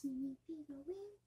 Can you feel the wind?